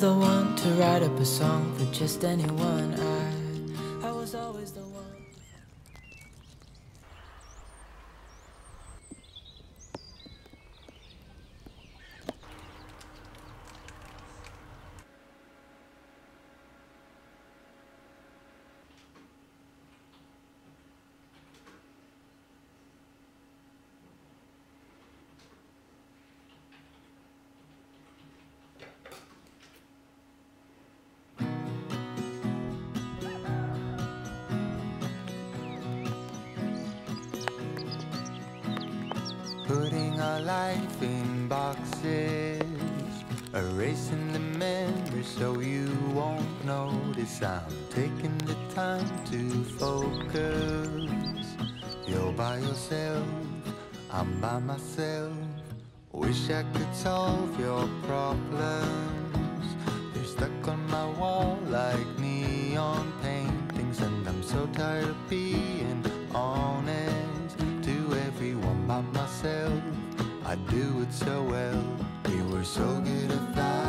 the one to write up a song for just anyone. I, Putting our life in boxes, erasing the memories so you won't notice. I'm taking the time to focus. You're by yourself, I'm by myself. Wish I could solve your problems. They're stuck on my wall like neon paintings, and I'm so tired of being myself. I do it so well. We were so good at flying,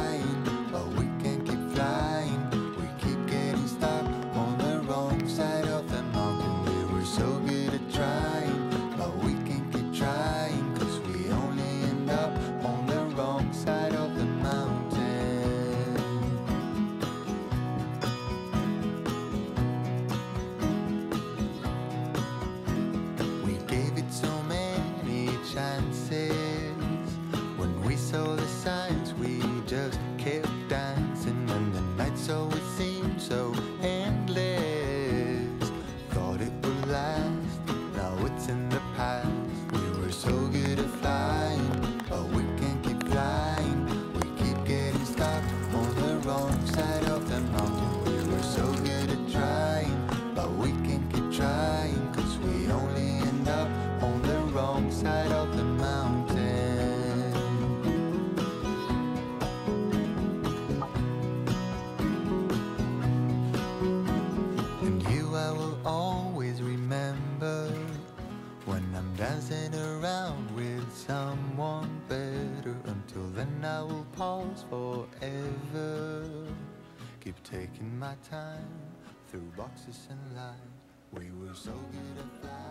my time through boxes and light. We were so good at flying,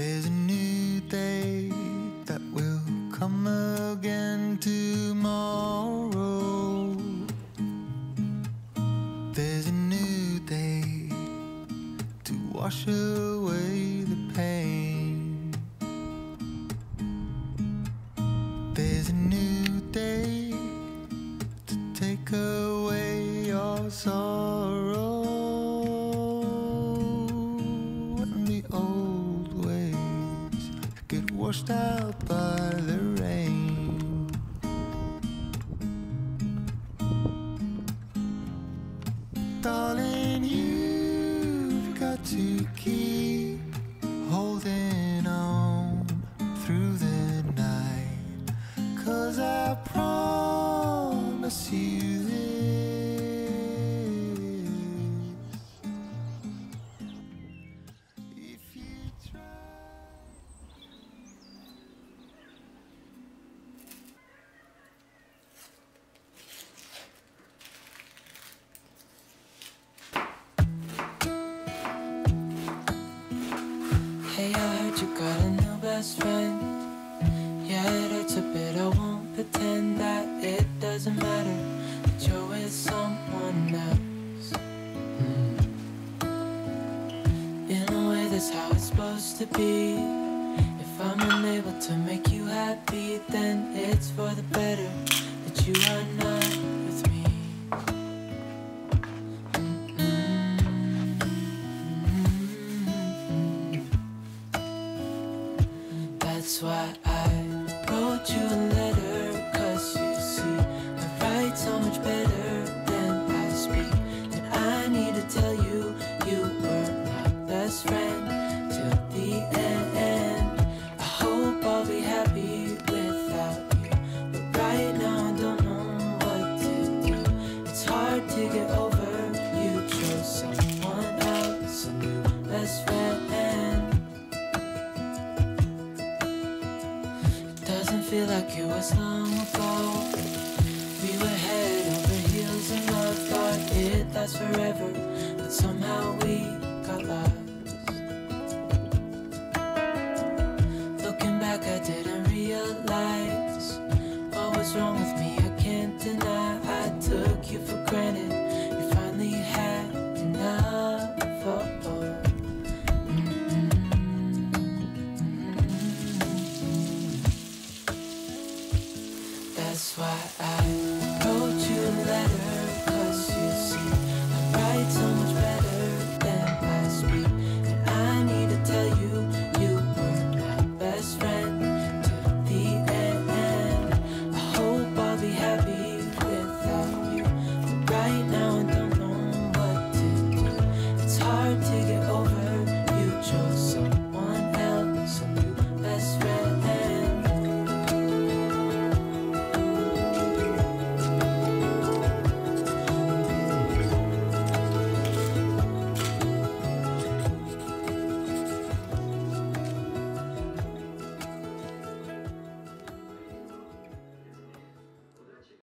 There's a new day that will come again tomorrow. There's a new day to wash away the pain. There's a new day to take away your sorrow washed out by the rain. Darling, you've got to keep holding on through the night. Cause I promise you got a new best friend. Yeah, it hurts a bit. I won't pretend that it doesn't matter that you're with someone else. In a way, that's how it's supposed to be. If I'm unable to make you happy, then it's for the better that you are not That's feel like it was long ago. We were head over heels in love, thought it lasts forever, but somehow we got lost.